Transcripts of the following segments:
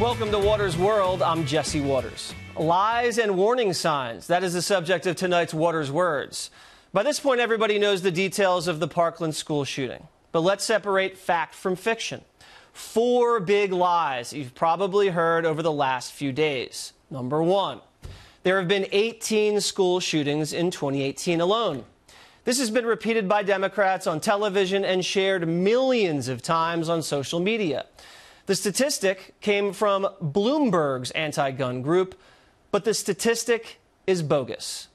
Welcome to Watters World. I'm Jesse Watters. Lies and warning signs. That is the subject of tonight's Watters Words. By this point, everybody knows the details of the Parkland school shooting. But let's separate fact from fiction. Four big lies you've probably heard over the last few days. Number one, there have been 18 school shootings in 2018 alone. This has been repeated by Democrats on television and shared millions of times on social media. The statistic came from Bloomberg's anti gun group, but the statistic is bogus.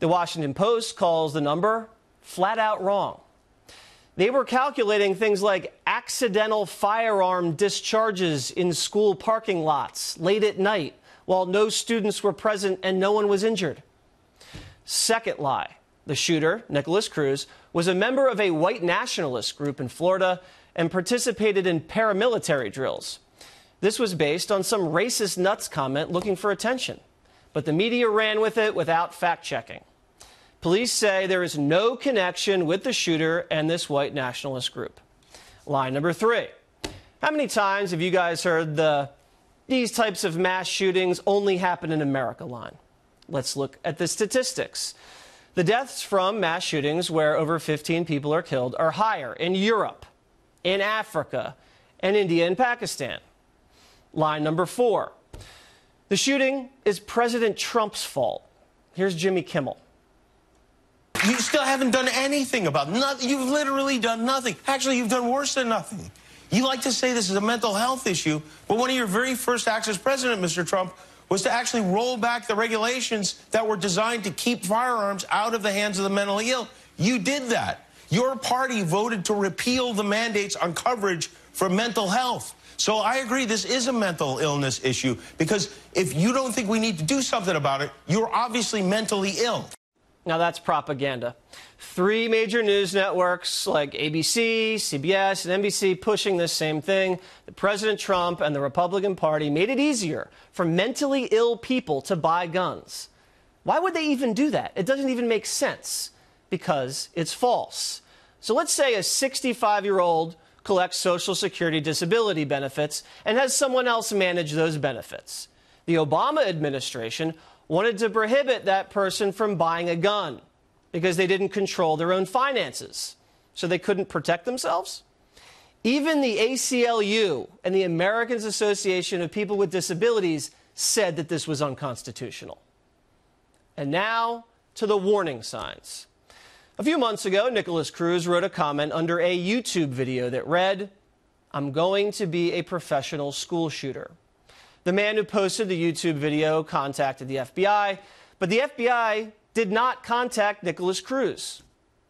The Washington Post calls the number flat out wrong. They were calculating things like accidental firearm discharges in school parking lots late at night while no students were present and no one was injured. Second lie the shooter, Nikolas Cruz, was a member of a white nationalist group in Florida and participated in paramilitary drills. This was based on some racist nuts comment looking for attention, but the media ran with it without fact checking. Police say there is no connection with the shooter and this white nationalist group. Line number three. How many times have you guys heard the these types of mass shootings only happen in America line? Let's look at the statistics. The deaths from mass shootings where over 15 people are killed are higher in Europe, in Africa, and India and Pakistan. Line number four. The shooting is President Trump's fault. Here's Jimmy Kimmel. You still haven't done anything about nothing. You've literally done nothing. Actually, you've done worse than nothing. You like to say this is a mental health issue, but one of your very first acts as president, Mr. Trump, was to actually roll back the regulations that were designed to keep firearms out of the hands of the mentally ill. You did that. Your party voted to repeal the mandates on coverage for mental health. So I agree this is a mental illness issue because if you don't think we need to do something about it, you're obviously mentally ill. Now that's propaganda. Three major news networks like ABC, CBS, and NBC pushing this same thing. That President Trump and the Republican Party made it easier for mentally ill people to buy guns. Why would they even do that? It doesn't even make sense because it's false. So let's say a 65 year old collects Social Security disability benefits and has someone else manage those benefits. The Obama administration wanted to prohibit that person from buying a gun because they didn't control their own finances. So they couldn't protect themselves? Even the ACLU and the Americans Association of People with Disabilities said that this was unconstitutional. And now to the warning signs. A few months ago, Nikolas Cruz wrote a comment under a YouTube video that read, I'm going to be a professional school shooter. The man who posted the YouTube video contacted the FBI, but the FBI did not contact Nikolas Cruz.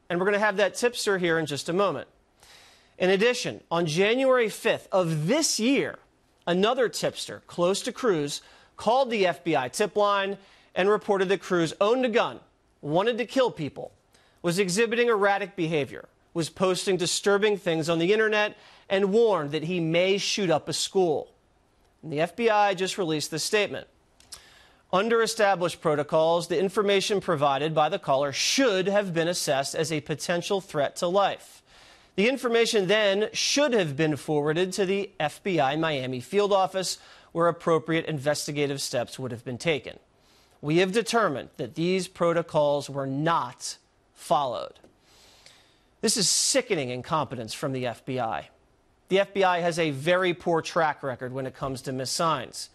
And we're going to have that tipster here in just a moment. In addition, on January 5th of this year, another tipster close to Cruz called the FBI tip line and reported that Cruz owned a gun, wanted to kill people, was exhibiting erratic behavior, was posting disturbing things on the internet, and warned that he may shoot up a school. And the FBI just released this statement. Under established protocols, the information provided by the caller should have been assessed as a potential threat to life. The information then should have been forwarded to the FBI Miami field office where appropriate investigative steps would have been taken. We have determined that these protocols were not followed. This is sickening incompetence from the FBI. The FBI has a very poor track record when it comes to missed signs.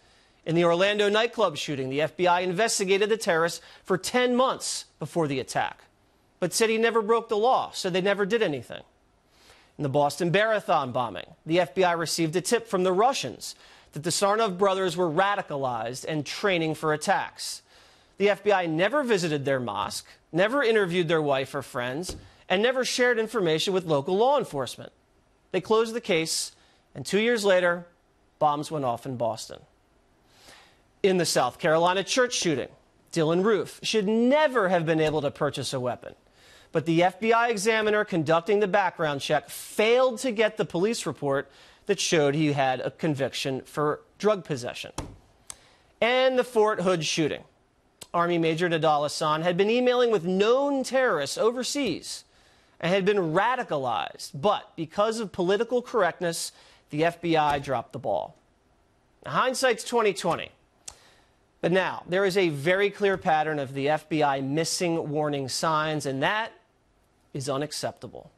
In the Orlando nightclub shooting, the FBI investigated the terrorists for 10 months before the attack, but said he never broke the law, so they never did anything. In the Boston Marathon bombing, the FBI received a tip from the Russians that the Tsarnaev brothers were radicalized and training for attacks. The FBI never visited their mosque, never interviewed their wife or friends, and never shared information with local law enforcement. They closed the case, and two years later, bombs went off in Boston in the South Carolina church shooting. Dylann Roof should never have been able to purchase a weapon. But the FBI examiner conducting the background check failed to get the police report that showed he had a conviction for drug possession. And the Fort Hood shooting. Army Major Nidal Hasan had been emailing with known terrorists overseas and had been radicalized, but because of political correctness, the FBI dropped the ball. Now, Hindsight's 2020. But now, there is a very clear pattern of the FBI missing warning signs, and that is unacceptable.